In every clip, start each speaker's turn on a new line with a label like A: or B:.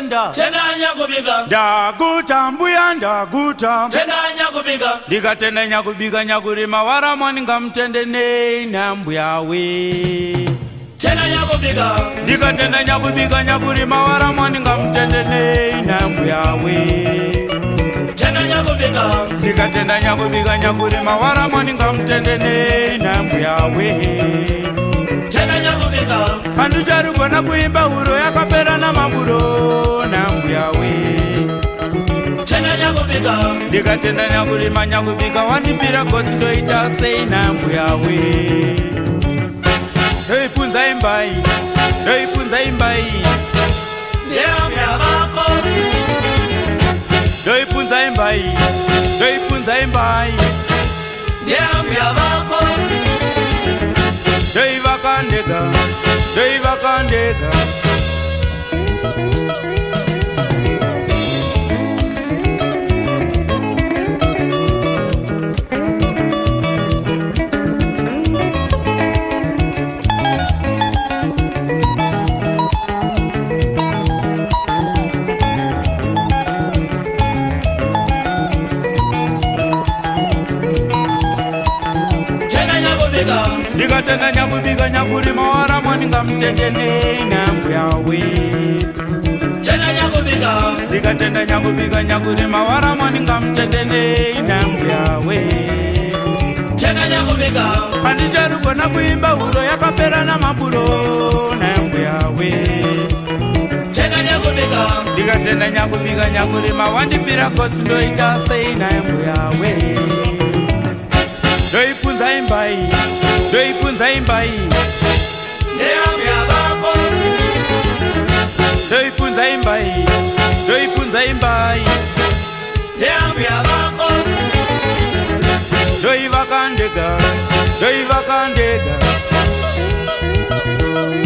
A: ndakuenda tenanyakubika ndakutambuya ndakutambuyatenanyakubika ndikatenda nyakubika nyakurima waramwaningamutendenei nambuyawe ndikatenda nyakubika nyakurima waramwaningamutendenei nambuyawe ndikatenda nyakubika nyakurima waramwaningamutendenei nambuyawe andicharigona kuimba huro yakaperana maburo kuvika ndikatenda nyakurima nyakuvika wandipira kodzi toita sei nhangu yawe ndoipunza imbai ndoipunza imbai ndoipunza imbai ndoipunza imbai ndoivaka ndega ndoivaka ndega thank you nyatenga nyamubika nyakulima waramoninga mtendeni nyambuyawe ndikatenda nyakubika nyakulima waramoninga mtendeni nyambuyawe handicharugona kuimba huro yakaperana mabulo nyambuyawe ndikatenda nyakubika nyakulima wandipira kosi ndoita sei nyambuyawe ndoibunza imbai ndoibunza imbai ndeyamyavako ndoibunza imbai ndoibunza imbai ndeyamyavako ndoivakandega ndoivakandega oh.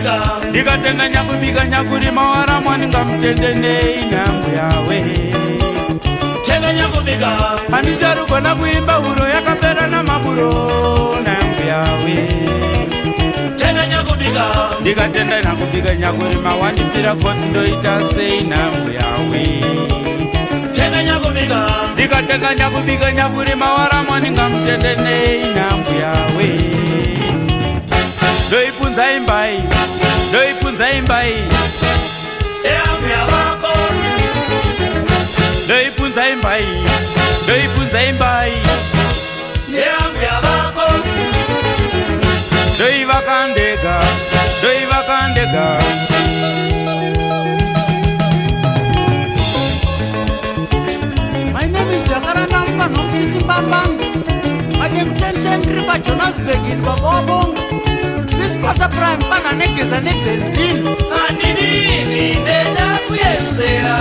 A: nyakubika ndikatenga nyakubika nyakurima warama ninga mutendenei nyangu yawe tenga nyakubika handicharugona kuimba huro yakapera namaburo nyangu yawe tenga nyakubika ndikatenda nyakubika nyakurima wandipira kosi ndoita sei nyangu yawe ndikatenga nyakubika nyakurima waramwa ninga mutendenei nyangu yawe ndoibvunza imbai ndoibvunza imbai ndoibvunza imbai ndoibvunza imbai ndoivaka ndega ndoivaka ndega jakaranamukanhomsiti mbambanga madekutenteniri pajonasburg inwakoabonga isiqhosa prime fana negeza nebenzini aninini nedakuyesela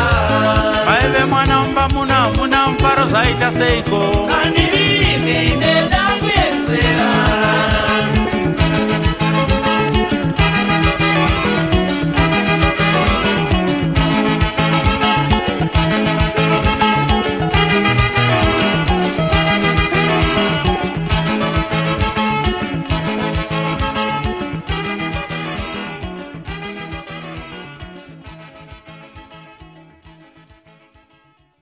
A: maeve mwana mbamuna munamfaro zaita seiko aninini